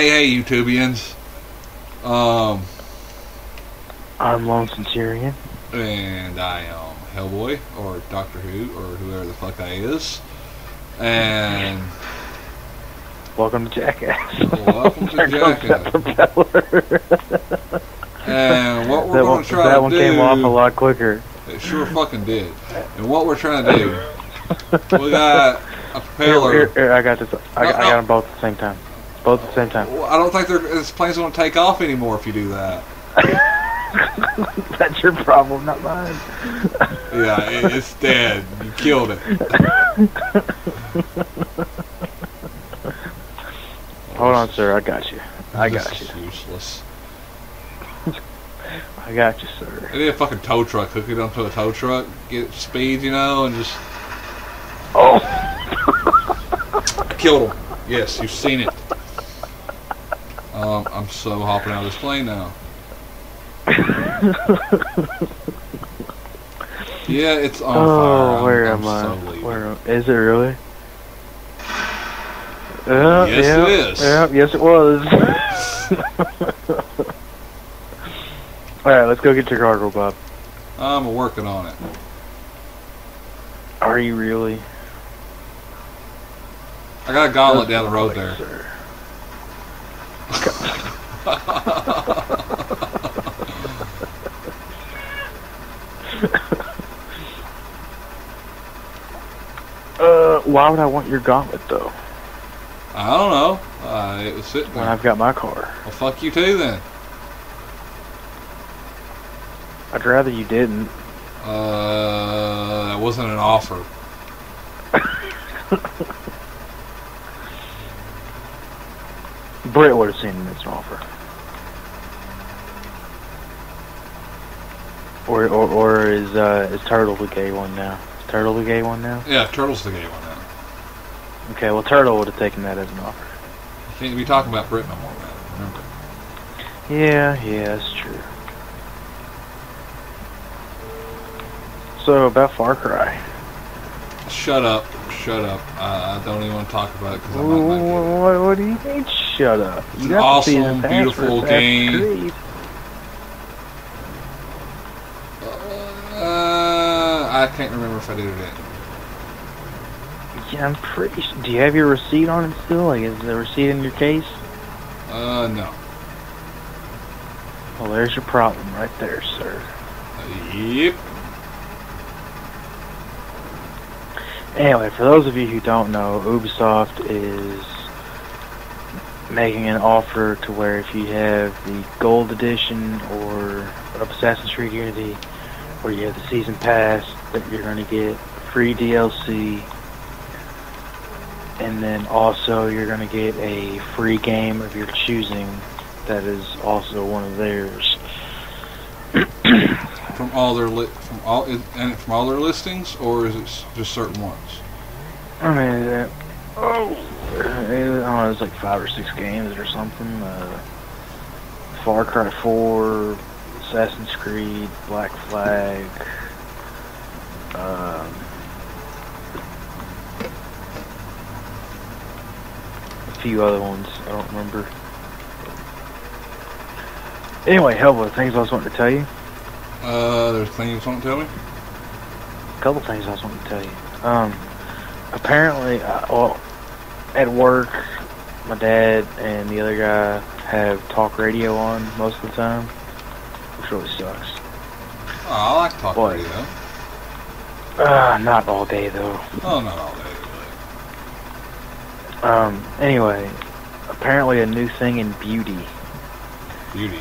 Hey, hey, YouTubians. Um, I'm Lone Centurion. and I am Hellboy or Doctor Who or whoever the fuck I is. And Welcome to Jackass. Welcome to There goes that Jackass. and what we're going to try that one came off a lot quicker. It sure fucking did. And what we're trying to do, we got a Here, propeller. here, here, I got this. I, No, got, I no. got them both at the same time. Both at the same time. Well, I don't think this plane's going to take off anymore if you do that. That's your problem, not mine. Yeah, it, it's dead. You killed it. Hold on, sir. I got you. I This got you. Useless. I got you, sir. I need a fucking tow truck. Hook it onto a tow truck, get speed, you know, and just Oh, I killed him. Yes, you've seen it. I'm so hopping out of this plane now. Yeah, it's on fire. oh, I'm- where I'm am I? so. Where is it really? Uh, Yes, yeah, it is. Yeah, yes, it was. All right, let's go get your cargo, Bob. I'm working on it. Are you really? I got a gauntlet down the road there. Sir. Uh, why would I want your gauntlet though? I don't know. Uh, it was sitting When there. I've got my car, Well, fuck you too then. I'd rather you didn't. Uh, that wasn't an offer. Britt would have seen an offer. Or, or, or is uh, is Turtle the gay one now? Is Turtle the gay one now? Yeah, Turtle's the gay one now. Okay, well Turtle would have taken that as an offer. You can't be talking about Brit no more, man. Remember. Yeah, yeah, that's true. So about Far Cry. Shut up. Shut up. Uh, I don't even want to talk about it because I'm not What, what, what do you mean? Shut up! You awesome, season pass for beautiful game. Uh, I can't remember if I did or didn't. Yeah, I'm pretty. s- Do you have your receipt on it still? Like, is the receipt in your case? Uh, no. Well, there's your problem right there, sir. Uh, yep. Anyway, for those of you who don't know, Ubisoft is making an offer to where if you have the gold edition or of Assassin's Creed Unity, where you have the season pass, that you're going to get free DLC, and then also you're going to get a free game of your choosing that is also one of theirs. From all their li- from all and from all their listings, or is it just certain ones? I mean, uh, oh, uh, I don't know, it's like five or six games or something. Uh, Far Cry 4, Assassin's Creed, Black Flag. Um, a few other ones, I don't remember. Anyway, Hellboy, things I was wanting to tell you. Uh, there's things you want to tell me? A couple things I was wanting to tell you. Um, apparently, uh, well, at work, my dad and the other guy have talk radio on most of the time, which really sucks. Oh, I like talk What? radio. Uh, not all day though. Oh, not all day. Um, anyway, apparently a new thing in beauty. Beauty.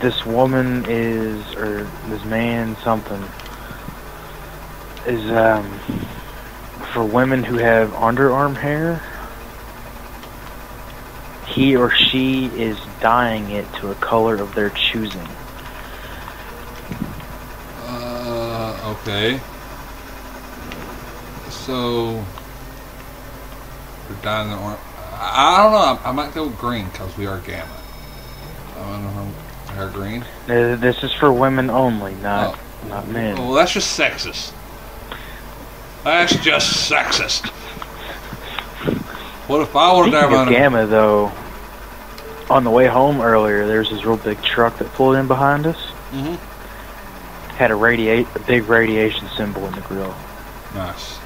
This woman is, or this man, something, is, um, for women who have underarm hair, he or she is dyeing it to a color of their choosing. Uh, okay. So, we're dying the orange. I, I don't know. I, I might go green because we are GAMA. I don't know. Are green. Uh, This is for women only, not not men. Well, that's just sexist. That's just sexist. What if I have Speaking of GAMA, though, on the way home earlier, there's this real big truck that pulled in behind us. Mm-hmm. Had a radiate, a big radiation symbol in the grill. Nice.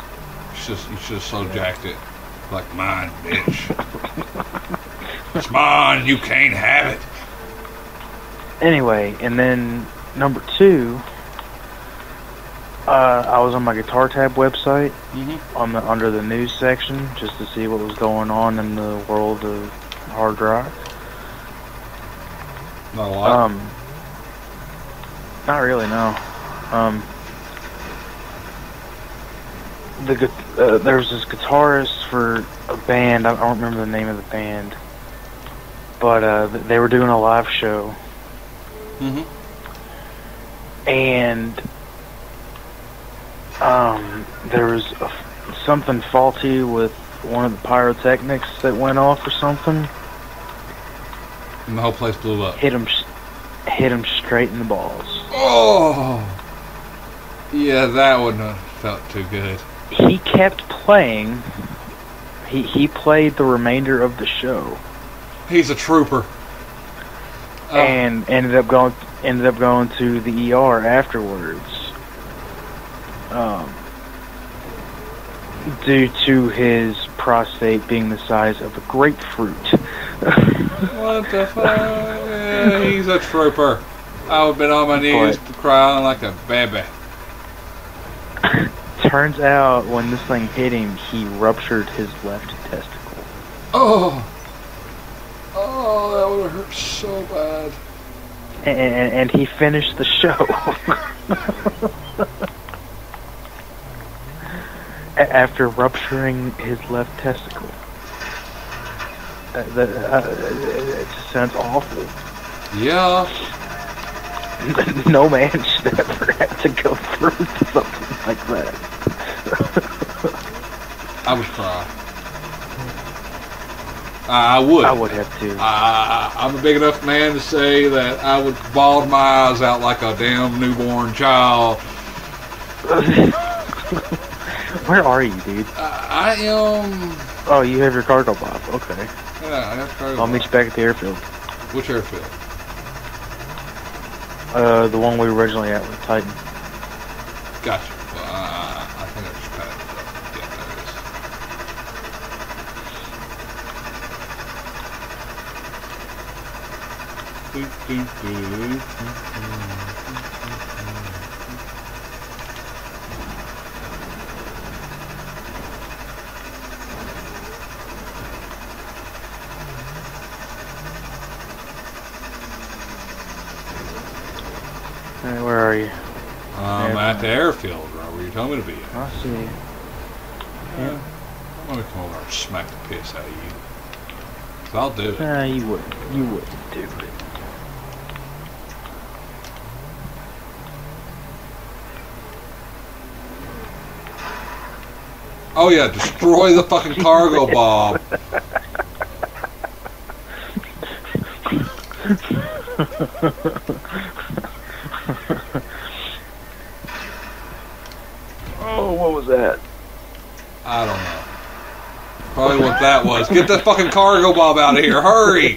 You should you should have so jacked it. Like mine, bitch. it's mine. You can't have it. Anyway, and then number two, uh, I was on my Guitar Tab website Mm-hmm. on the under the news section just to see what was going on in the world of hard rock. Not a lot. Um, not really, no. Um, the uh, there was this guitarist for a band. I don't remember the name of the band, but uh, they were doing a live show, mm-hmm. and um, there was a something faulty with one of the pyrotechnics that went off or something. And the whole place blew up. Hit him, hit him straight in the balls. Oh. Yeah, that wouldn't have felt too good. he kept playing. He he played the remainder of the show He's a trooper. Oh, and ended up going ended up going to the ER afterwards. Um, due to his prostate being the size of a grapefruit. what the fuck? Yeah, he's a trooper. I would have been on my knees crying like a baby. Turns out when this thing hit him, he ruptured his left testicle. Oh. Oh, that would have hurt so bad. And, and, and he finished the show. After rupturing his left testicle. Uh, that, uh, it just sounds awful. Yeah. no man should ever have to go through something like that. I would cry. I would. I would have to. I, I'm a big enough man to say that I would bald my eyes out like a damn newborn child. Where are you, dude? I, I am. Oh, you have your Cargobob. Okay. Yeah, I have to I'll meet you back at the airfield. Which airfield? Uh, the one we were originally at with Titan. Gotcha. Well, uh, I think I just it up. Yeah, there it is. Doo, doo. Hey, where are you? I'm at the airfield, bro, where you told me to be at. I see. you. Yeah. I'm gonna come over and smack the piss out of you. 'Cause I'll do it. Nah, you wouldn't. You wouldn't do it. Oh yeah, destroy the fucking cargo bob. Oh, what was that? I don't know. Probably what that was. Get the fucking Cargobob out of here. Hurry!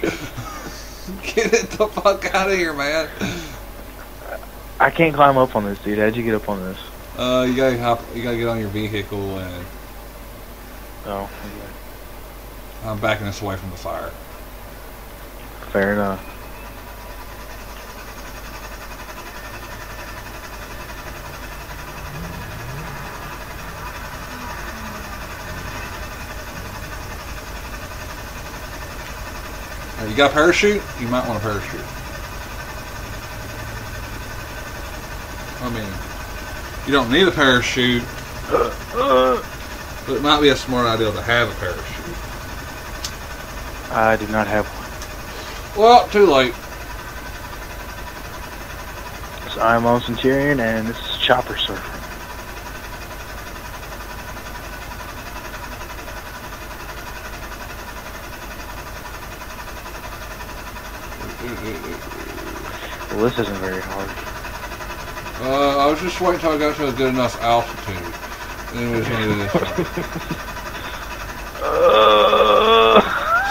Get it the fuck out of here, man. I can't climb up on this, dude. How'd you get up on this? Uh, you gotta hop. You gotta get on your vehicle, and Oh, okay. I'm backing this away from the fire. Fair enough. You got a parachute? You might want a parachute. I mean, you don't need a parachute, but it might be a smart idea to have a parachute. I do not have one. Well, too late. So I'm Lone Centurion, and this is Chopper Surfing. Well, this isn't very hard. Uh, I was just waiting until I got to a good enough altitude. Then it was gonna do this. Uh,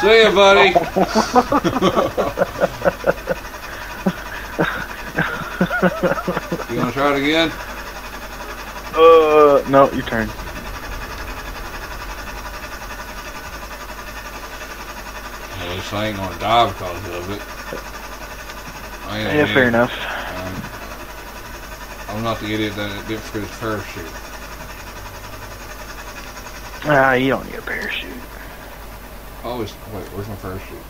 See ya, buddy. you wanna try it again? Uh, no, your turn. Well, I ain't gonna die because of it. I ain't Yeah, fair enough. Um, I'm not the idiot that didn't forget his parachute. Ah, you don't need a parachute. Always wait. Where's my parachute?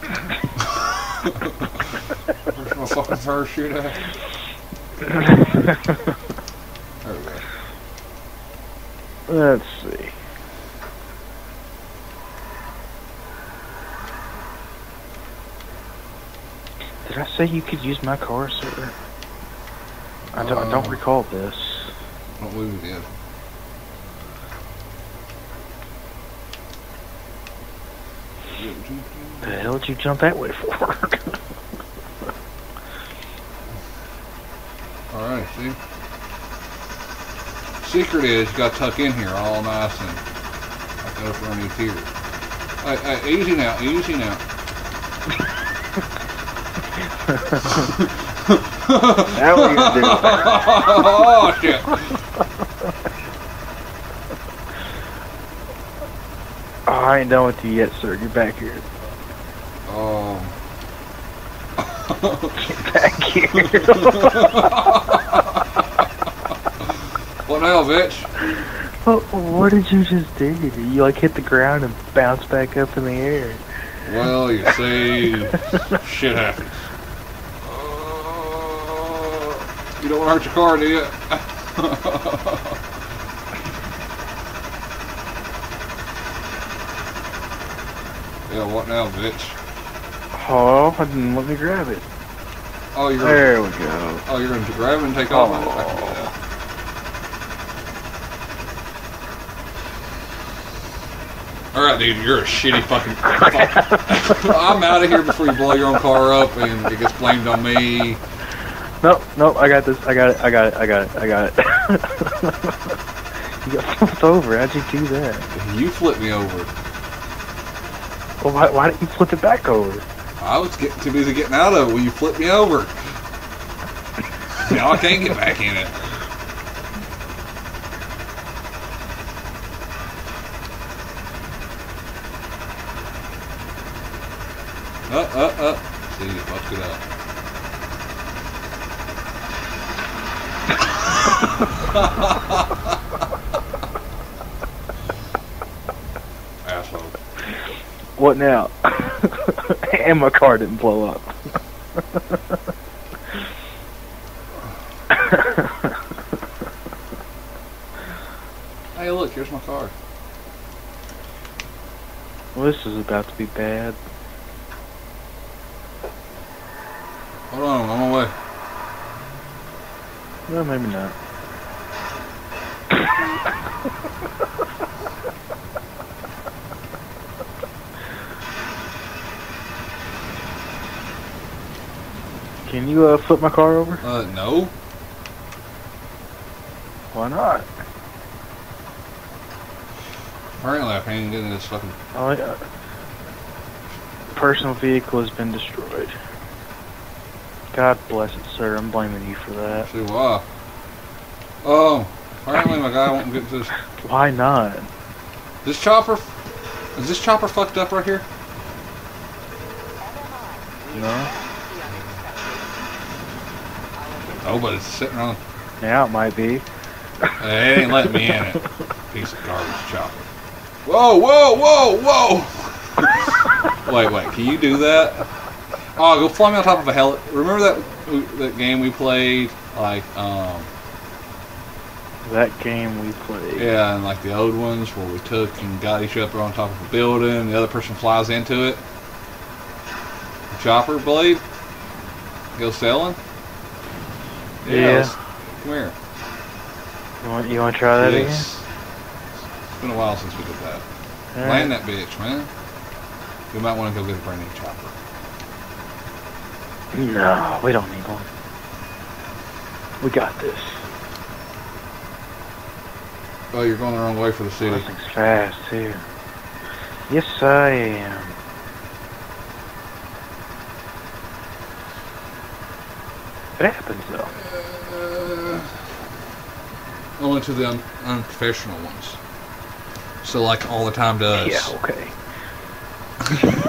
where's my fucking parachute at? There we go. Let's see. Did I say you could use my car, sir? I don't, I don't Uh. recall this. Believe we did. The hell did you jump that way for? Alright, see? Secret is you gotta tuck in here all nice and like up underneath here. Hey, hey, easy now, easy now. Now what you gonna do? oh shit! Oh, I ain't done with you yet, sir. You're back here. Um, Back here. what now, bitch? what, what did you just do? You like hit the ground and bounce back up in the air. Well, you see, shit happens. Uh, you don't hurt your car, do you? yeah, what now, bitch? Oh, I didn't let me grab it. Oh, you're gonna, There we go. oh, you're going to grab it and take off. Oh. Can. All right, dude, you're a shitty fucking. I'm out of here before you blow your own car up and it gets blamed on me. Nope, nope, I got this. I got it. I got it. I got it. I got it. you got flipped over. How'd you do that? You flipped me over. Well, why, why didn't you flip it back over? I was getting too busy getting out of it when you flipped me over. now I can't get back in it. Uh, uh, uh. See, you fucked it up. Asshole. What now? and my car didn't blow up. Hey, look, here's my car. well, this is about to be bad. Hold on, I'm on my way. Well, maybe not. Can you uh, flip my car over? Uh, no. Why not? Apparently, I can't get in this fucking. Oh, yeah. Personal vehicle has been destroyed. God bless it, sir. I'm blaming you for that. See why? Oh, apparently my guy won't get this. Why not? This chopper. Is this chopper fucked up right here? No. But it's sitting on. Now it might be. It ain't letting me in it. Piece of garbage chopper. Whoa, whoa, whoa, whoa! wait, wait. Can you do that? Oh, go fly me on top of a heli. Remember that that game we played? Like, um, That game we played. yeah, and like the old ones where we took and got each other on top of a building. The other person flies into it. Chopper blade. Go sailing. Yeah. let's- Come here. You want you want to try that Yes. It's been a while since we did that. again? Land that bitch, man. We might want to go get a brand new chopper. No, we don't need one. We got this. Oh, you're going the wrong way for the city. This thing's fast too. Yes, I am. It happens though. Only to the un- unprofessional ones. So like all the time does. Yeah, okay.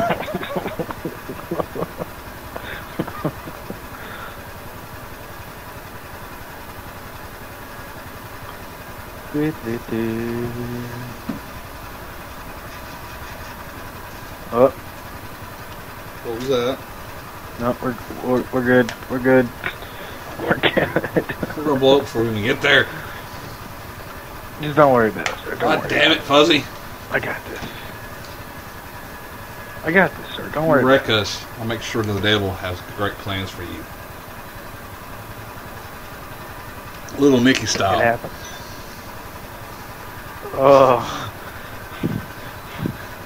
oh, What was that? no, we're, we're, we're good. We're good. We're good. We're gonna blow up before we even get there. Just don't worry about it, sir. Don't God damn it, Fuzzy. I got this. I got this, sir. Don't You worry. wreck us. I'll make sure the devil has great plans for you. Little It style. happens. Oh.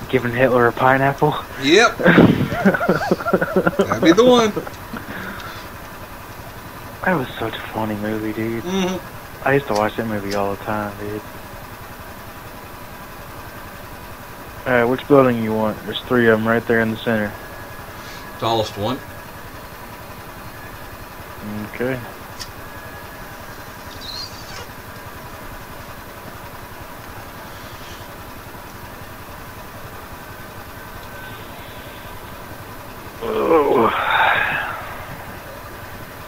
Giving Hitler a pineapple? Yep. That'd be the one. That was such a funny movie, dude. hmm I used to watch that movie all the time, dude. Alright, which building you want? There's three of them right there in the center. Tallest one. Okay. Oh.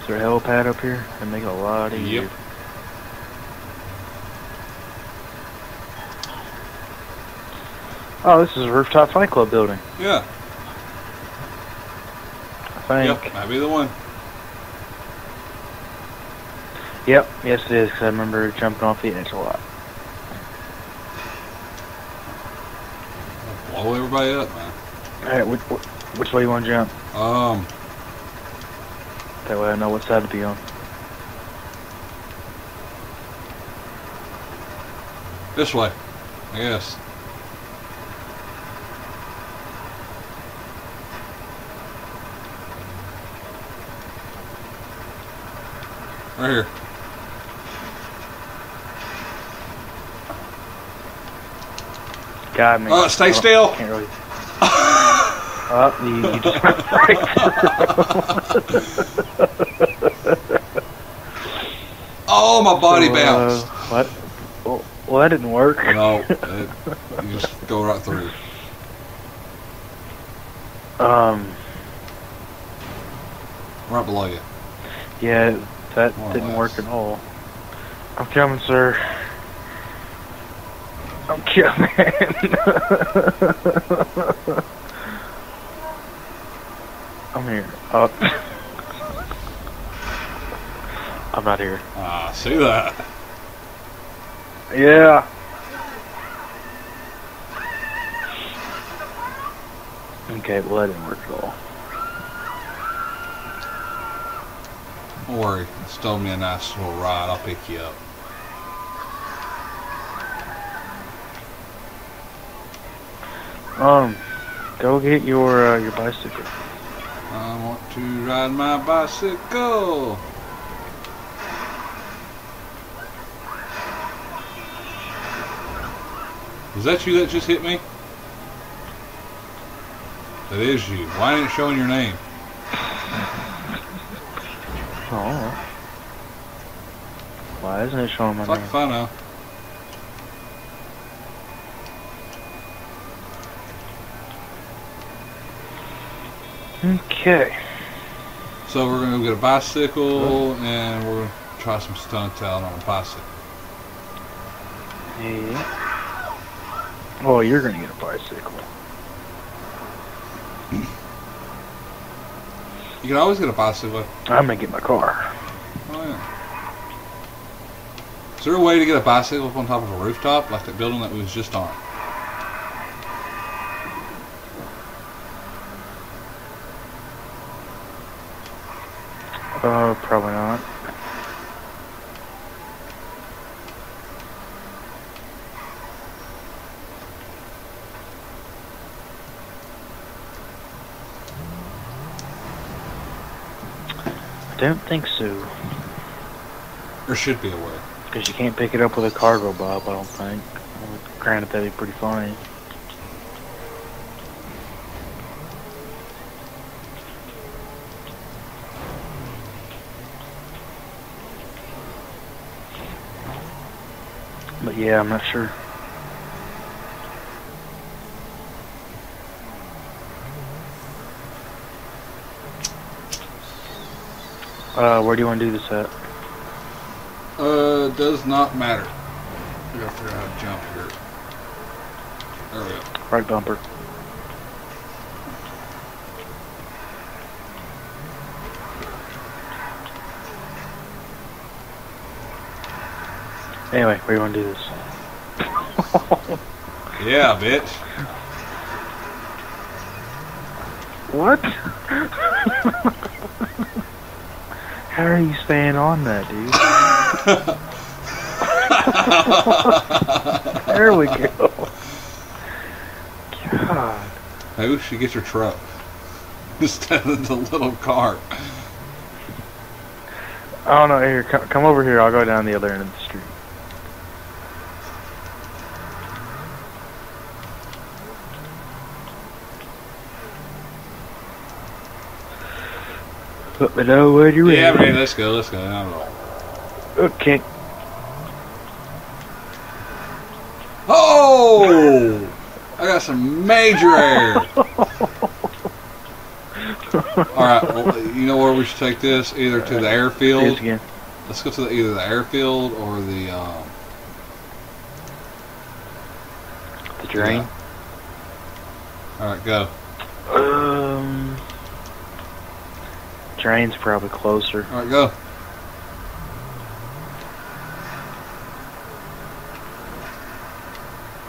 Is there a helipad up here? That'd make it a lot easier. Yep. Oh, this is a rooftop fight club building. Yeah. I think. Yep. That'd be the one. Yep, yes it is, because I remember jumping off the edge a lot. Blow everybody up, man. Alright, which, which way you want to jump? Um, That way I know what side to be on. this way. I guess. Right here. God, man. Uh, stay Oh, still. Can't really. oh, you, you just went right Oh, my body So, bounced. Uh, what? Well, well, that didn't work. No, it, you just go right through. Um, Right below you. yeah, that More didn't work at all. I'm coming, sir. I'm coming. I'm here. Oh. I'm not here. Ah, see that? Yeah. Okay, well that didn't work at all. Don't worry. Stole me a nice little ride. I'll pick you up. Um, go get your uh, your bicycle. I want to ride my bicycle. Was that you that just hit me? That is you. Why ain't it showing your name? Oh. Why isn't it showing my It's like name? if I know. Okay. So we're gonna get a bicycle and we're gonna try some stunts out on a bicycle. Yeah. Oh, you're gonna get a bicycle. You can always get a bicycle. I'm gonna get my car. Oh yeah. Is there a way to get a bicycle up on top of a rooftop like that building that we was just on? Don't think so. There should be a way. Because you can't pick it up with a Cargobob, I don't think. Granted, that'd be pretty funny. But yeah, I'm not sure. Uh, where do you want to do this at? Uh, does not matter. I gotta figure out how to jump here. There we go. Right bumper. Anyway, where do you want to do this? Yeah, bitch. What? How are you staying on that, dude? there we go. God. Maybe we should get your truck instead of the little car. I don't know. here, come, come over here. I'll go down the other end of the street. Let me know when you're. Yeah, ready. Let's go. Let's go. I don't know. Okay. Oh! I got some major air. All right. Well, you know where we should take this? Either to the airfield. Let's go to the, either the airfield or the. Um, The drain. all right, go. Drain's probably closer. All right, go.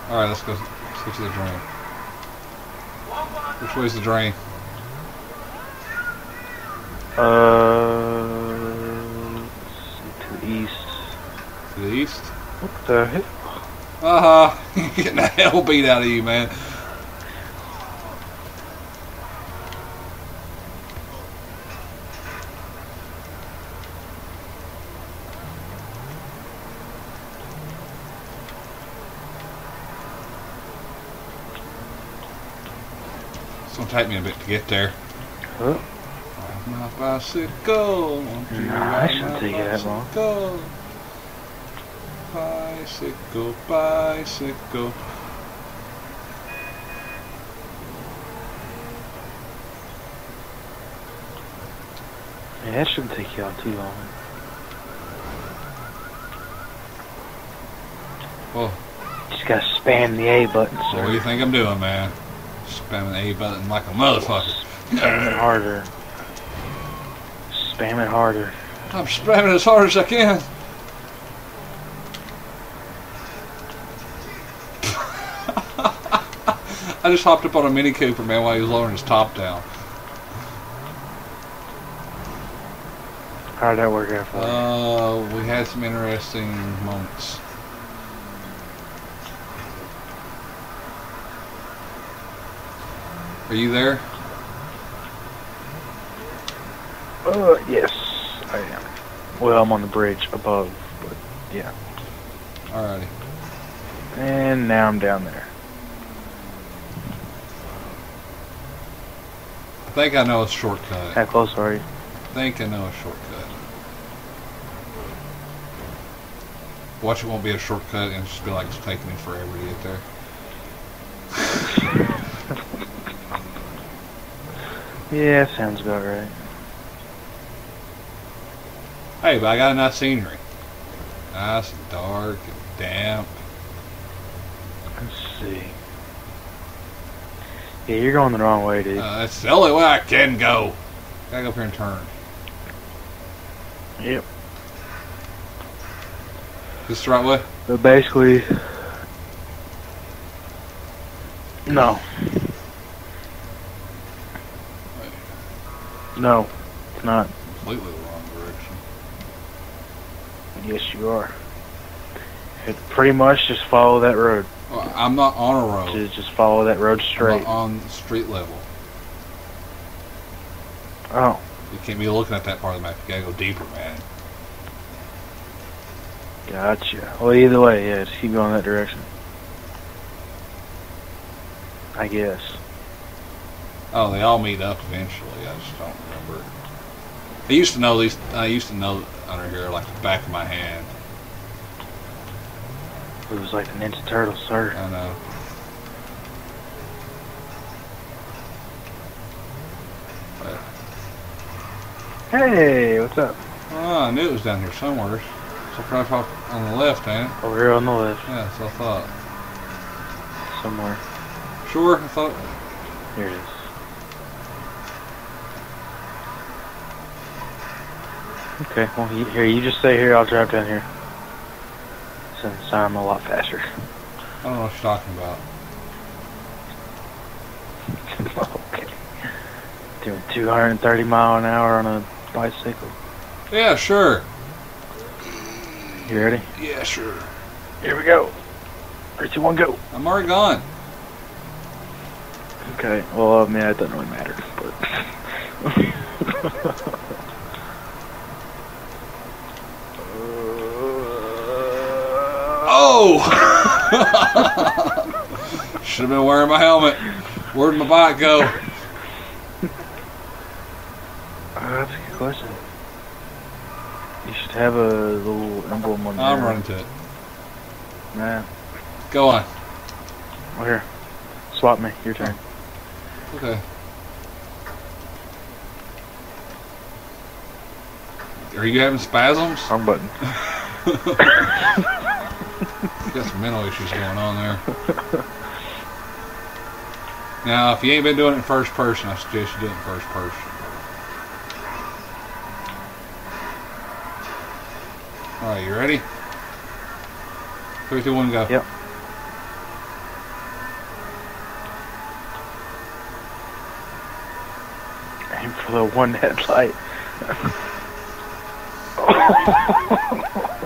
All right, let's go. Let's go to the drain. Which way's the drain? Uh. to the east. To the east. What the heck? Uh huh. Getting the hell beat out of you, man. Take me a bit to get there. Huh? Ride My bicycle. won't you Nah, ride shouldn't my take you that long. bicycle? Bicycle, bicycle. Yeah, that shouldn't take you out too long. Oh. Well, Just gotta spam the A button, so what do you think I'm doing, man? Spamming the A button like a motherfucker. Spam it harder. Spam it harder. I'm spamming as hard as I can. I just hopped up on a Mini Cooper, man, while he was lowering his top down. How'd that work out for you? Uh, we had some interesting moments. Are you there? Uh, yes, I am. Well, I'm on the bridge above, but yeah. Alrighty. And now I'm down there. I think I know a shortcut. How close are you? I think I know a shortcut. Watch it won't be a shortcut and just be like it's taking me forever to get there. Yeah, sounds about right. Hey, but I got a nice scenery. Nice and dark and damp. Let's see. Yeah, you're going the wrong way, dude. Uh, that's the only way I can go. Gotta go up here and turn. yep. This the right way? But basically, no, no, it's not. Completely the wrong direction. Yes, you are. It pretty much just follow that road. Well, I'm not on a road. Just, just follow that road I'm straight. on street level. Oh, You can't be looking at that part of the map. You gotta go deeper, man. gotcha. Well, either way, yeah, just keep going that direction. I guess. Oh, they all meet up eventually. I just don't remember. I used to know these. I used to know under here like the back of my hand. It was like the Ninja Turtle, sir. I know. Hey, what's up? Oh, I knew it was down here somewhere. So probably off on the left, ain't it? Over here on the left, Yeah, so I thought. somewhere. Sure, I thought. Here it is. Okay, well, you, here, you just stay here, I'll drive down here. Since I'm a lot faster. I don't know what you're talking about. okay. Doing 230 mile an hour on a bicycle. Yeah, sure. You ready? Yeah, sure. Here we go. Three, two, one, go. I'm already gone. Okay, well, I mean, it doesn't really matter, but... Oh! Should have been wearing my helmet. Where'd my bike go? Uh, that's a good question. You should have a little emblem on there. I'm running to it. Nah. Go on. Well, here. Swap me. Your turn. Okay. Are you having spasms? I'm button. Got some mental issues going on there. Now, if you ain't been doing it in first person, I suggest you do it in first person. All right, you ready? Three, two, one, go. Yep. Aim for the one headlight.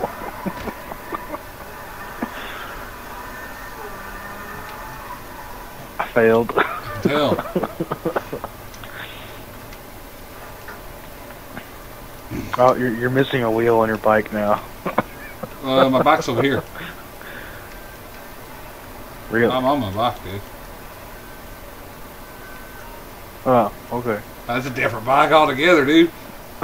failed. Tell. Oh, you're, you're missing a wheel on your bike now. Uh, my bike's over here. Really? I'm on my bike, dude. oh, okay. That's a different bike altogether, dude.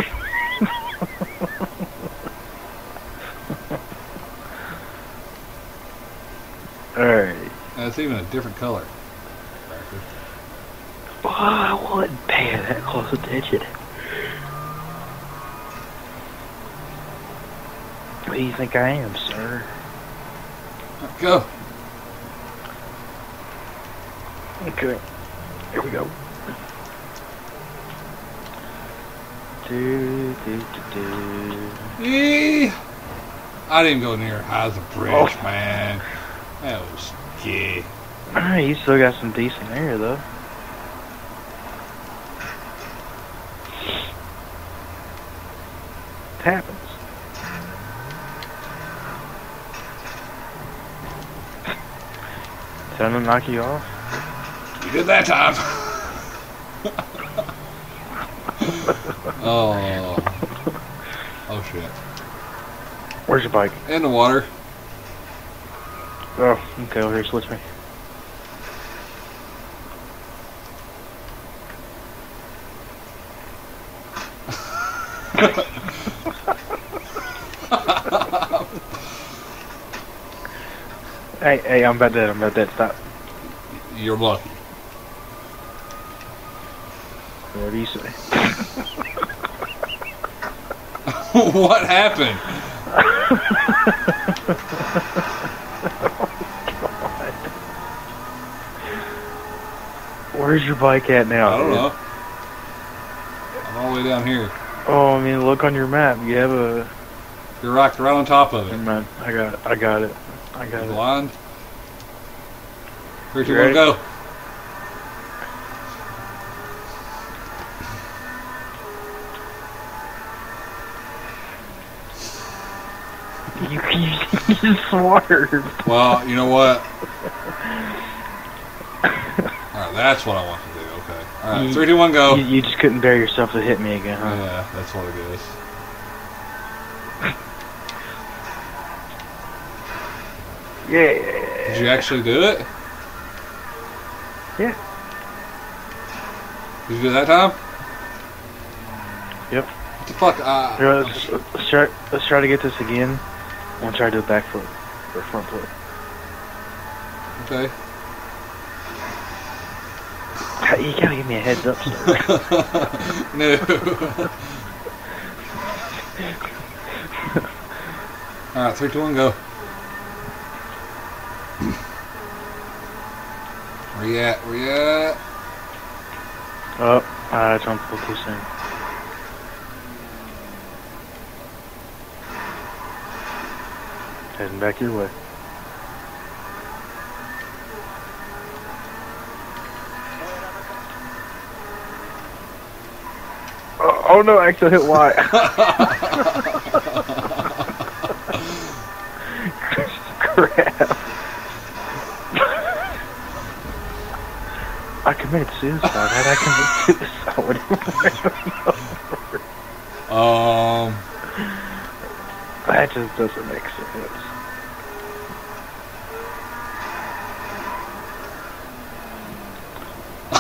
Alright. That's even a different color. Oh, I wasn't paying that close attention. What do you think I am, sir? Go. Okay. Here we go. Do, do, do, do. Eee. I didn't go near high as a bridge, Oh. man. That was gay. Alright, you still got some decent air, though. It happens. Time to knock you off? You did that time. oh. Oh shit. Where's your bike? In the water. Oh, okay, over here, switch me. Hey, hey, I'm about that, I'm about that, stop. You're lucky. do you say. what happened? Where's your bike at now? I don't dude? know. I'm all the way down here. Oh, I mean, look on your map. You have a. You're right, right on top of Never it. mind. I got it. I got it. I got it. Blind. Three, two, You one, ready? go. You, you, you swerved. Well, you know what? Alright, that's what I want to do. Okay. Alright, three, two, one, go. You, you just couldn't bear yourself to hit me again, huh? Yeah, that's what it is. Yeah. Did you actually do it? Yeah. Did you do that time? Yep. What the fuck? Uh, Here, let's, let's try. Let's try to get this again. I'm gonna try to do a back flip or front flip. Okay. You gotta give me a heads up, no. All right, three, two, one, go. Where you at? Where you at? oh, I jumped a little too soon. Heading back your way. Oh, oh no, I actually hit Y. Crap. Suicide. How did I commit suicide? Um, that just doesn't make sense.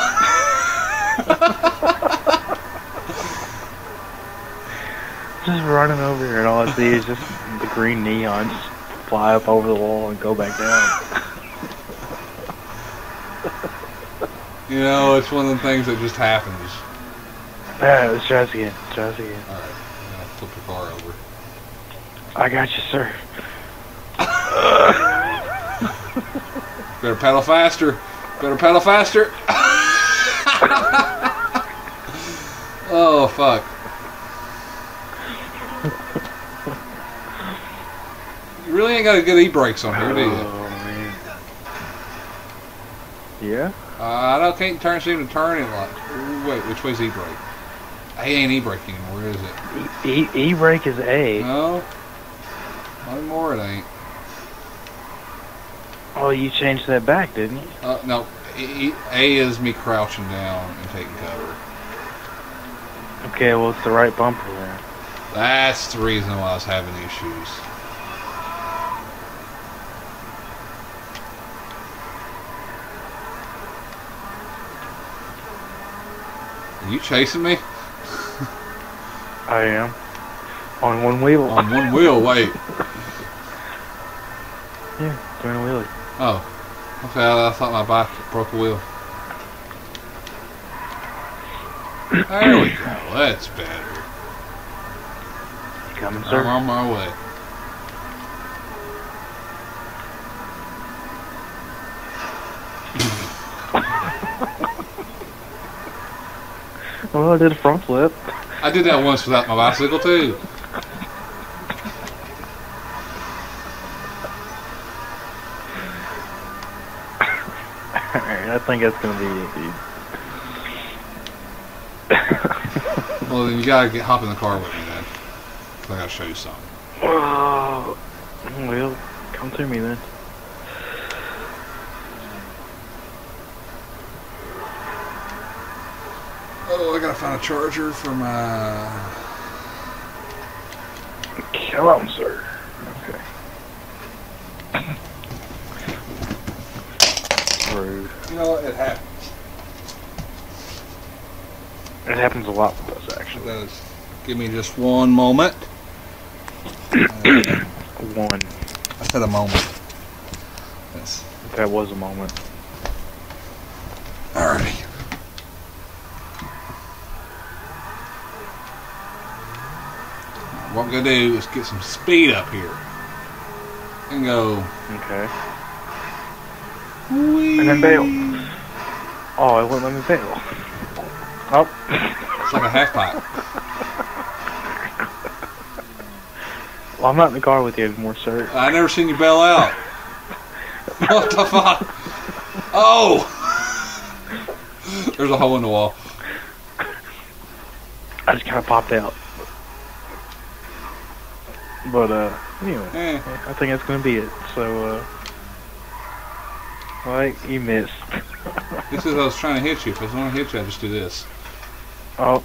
just running over here, and all I see is just the green neons fly up over the wall and go back down. You know, it's one of the things that just happens. Yeah, let's try this again. Try this again. All right, I'm flip the car over. I got you, sir. Better pedal faster. Better pedal faster. oh fuck. You really ain't got a good e-brakes on here, do you? Oh, man. Yeah? Uh, I don't can't turn seem to turn it like. Wait, which way's e-brake? A ain't e-brake anymore, is it? E- E- E-brake is A. No. Not more it ain't. Oh, you changed that back, didn't you? Uh, no. E- E- A is me crouching down and taking cover. Okay, well, it's the right bumper there. That's the reason why I was having issues. Are you chasing me? I am. On one wheel. On one wheel, wait. yeah, doing a wheelie. Oh. Okay, I, I thought my bike broke a wheel. There we go. That's better. Coming, sir? I'm on my way. Well, I did a front flip. I did that once without my bicycle too. Alright, I think that's gonna be it, dude. Well, then you gotta get hop in the car with me then. I gotta show you something. Well, come to me then. Oh, I gotta find a charger for my. Come on, sir. Okay. Rude. You know what? It happens. It happens a lot with us, It actually. does. Give me just one moment. One. I said a moment. Yes. That was a moment. Alrighty. I'm gonna do is get some speed up here. And go. Okay. Whee! And then bail. Oh, it wouldn't let me bail. Oh. It's like a half pipe. Well, I'm not in the car with you anymore, sir. I never seen you bail out. what the fuck? Oh! There's a hole in the wall. I just kind of popped out. But, uh, anyway. Eh. I think that's gonna be it. So, uh, like you missed. This is I was trying to hit you. If I was going to hit you, I just do this. oh,